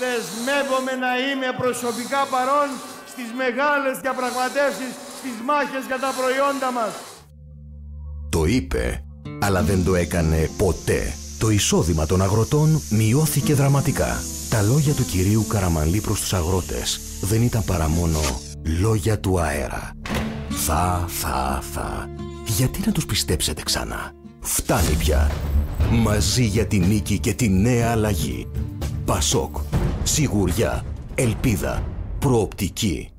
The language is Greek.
Δεσμεύομαι να είμαι προσωπικά παρόν στις μεγάλες διαπραγματεύσεις, στις μάχες για τα προϊόντα μας. Το είπε, αλλά δεν το έκανε ποτέ. Το εισόδημα των αγροτών μειώθηκε δραματικά. Τα λόγια του κυρίου Καραμανλή προς τους αγρότες δεν ήταν παρά μόνο λόγια του αέρα. Θα, θα, θα. Γιατί να τους πιστέψετε ξανά; Φτάνει πια. Μαζί για τη νίκη και τη νέα αλλαγή. Πασόκ. Σιγουριά. Ελπίδα. Προοπτική.